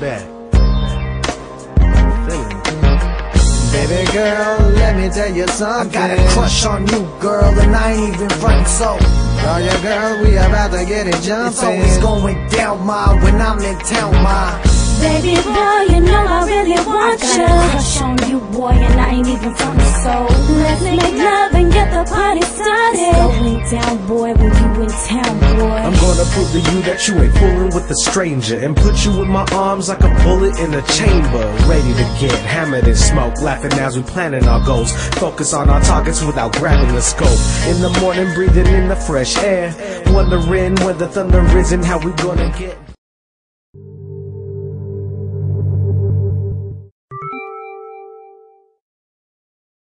Baby girl, let me tell you something. I got a crush on you, girl, and I ain't even front so. Oh yeah, girl, we about to get it jumping. It's always going down, ma, when I'm in town, ma. Baby girl, you know I really want you. I got a crush on you, boy, and I ain't even from so. Let's make love and get the party started. It's down, boy, when you in town, boy. I'm gonna prove to you that you ain't fooling with a stranger and put you in my arms like a bullet in a chamber. Ready to get hammered and smoke, laughing as we planning our goals. Focus on our targets without grabbing the scope. In the morning, breathing in the fresh air, wondering when the thunder is and how we gonna get.